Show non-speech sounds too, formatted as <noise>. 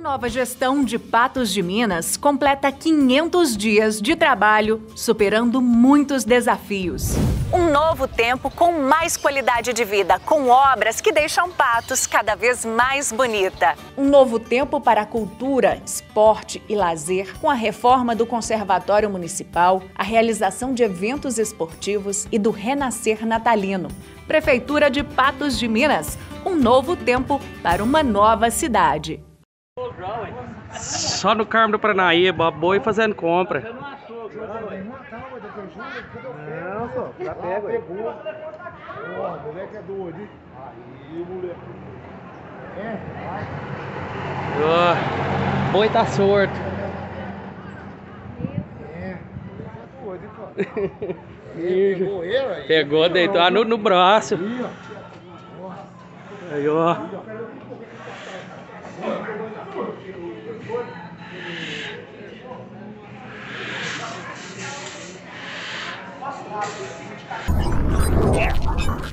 A nova gestão de Patos de Minas completa 500 dias de trabalho, superando muitos desafios. Um novo tempo com mais qualidade de vida, com obras que deixam Patos cada vez mais bonita. Um novo tempo para a cultura, esporte e lazer, com a reforma do Conservatório Municipal, a realização de eventos esportivos e do Renascer Natalino. Prefeitura de Patos de Minas, um novo tempo para uma nova cidade. Só no Carmo do Paranaíba, boi fazendo compra. Não, só, já pega aí. Pegou. Ó, moleque é doido, hein? Aí, moleque. É, vai. Ó, boi tá sorto. É, é <laughs> Pegou ele aí. Pegou, deitou no, no braço. Aí, ó. Aí, ó.